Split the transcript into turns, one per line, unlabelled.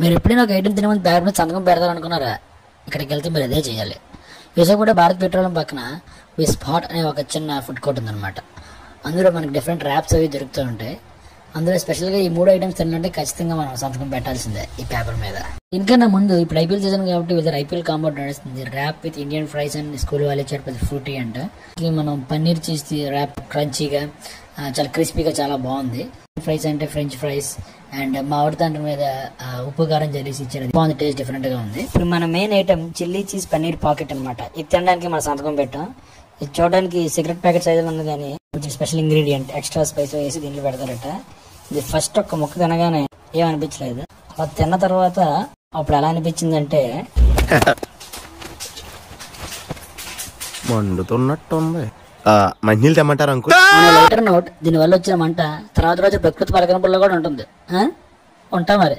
మీరు ఎప్పుడైనా ఒక ఐటెం తినమని ముందు పేపర్ మీద సంతకం పెడతారనుకున్నారా? ఇక్కడికి వెళ్తే మీరు అదే చేయాలి. విశాఖపట్నం భారత్ పెట్రోలియం పక్కన వి స్పాట్ అనే ఒక చిన్న ఫుడ్ కోర్ట్ ఉందన్నమాట. అందులో మనకి డిఫరెంట్ ర్యాప్స్ అవి దొరుకుతూ ఉంటాయి అందులో స్పెషల్గా ఈ మూడు ఐటమ్స్ తినాలంటే ఖచ్చితంగా మనం సంతకం పెట్టాల్సిందే ఈ పేపర్ మీద. ఇంకన్నా ముందు ఇప్పుడు ఐపీఎల్ సీజన్ కాబట్టి వీళ్ళ ఐపీఎల్ కాంబో నడుస్తుంది. Wrap with Indian fries and school వాళ్ళే చేరుతుంది ఫ్రూటీ అంట. మనం పన్నీర్ చీజ్ ర్యాప్ క్రంచీగా చాలా క్రిస్పీగా చాలా బాగుంది. ఫ్రైస్ అంటే ఫ్రెంచ్ ఫ్రైస్ అండ్ మామిడి తండ్రి మీద ఉప్పు కారం జల్లేసి ఇచ్చారు బాగుంది టేస్ట్ డిఫరెంట్గా ఉంది. ఇప్పుడు మన main item chilli cheese paneer pocket అన్నమాట. ఇది తినడానికి మన సంతకం పెట్టాం. ఇది చూడడానికి సిగరెట్ ప్యాకెట్ సైజులో ఉంది కానీ కొంచెం స్పెషల్ ఇంగ్రీడియంట్ ఎక్స్ట్రా స్పైస్ వేసి దీంట్లో పెడతారట. ఇది ఫస్ట్ ఒక్క ముక్క తినగానే ఏమనిపించలేదు. అలా తిన్న తర్వాత అప్పుడు ఎలా అనిపించిందంటే
మండుతున్నట్టుంది. మంచినీళ్ళు తెమ్మంటారు అంకుల్?
లైటర్ నోట్ దీని వల్ల వచ్చిన మంట తర్వాత రోజు ప్రకృతి పలకరింపుల్లో కూడా ఉంటుంది. ఆ? ఉంటా మరి.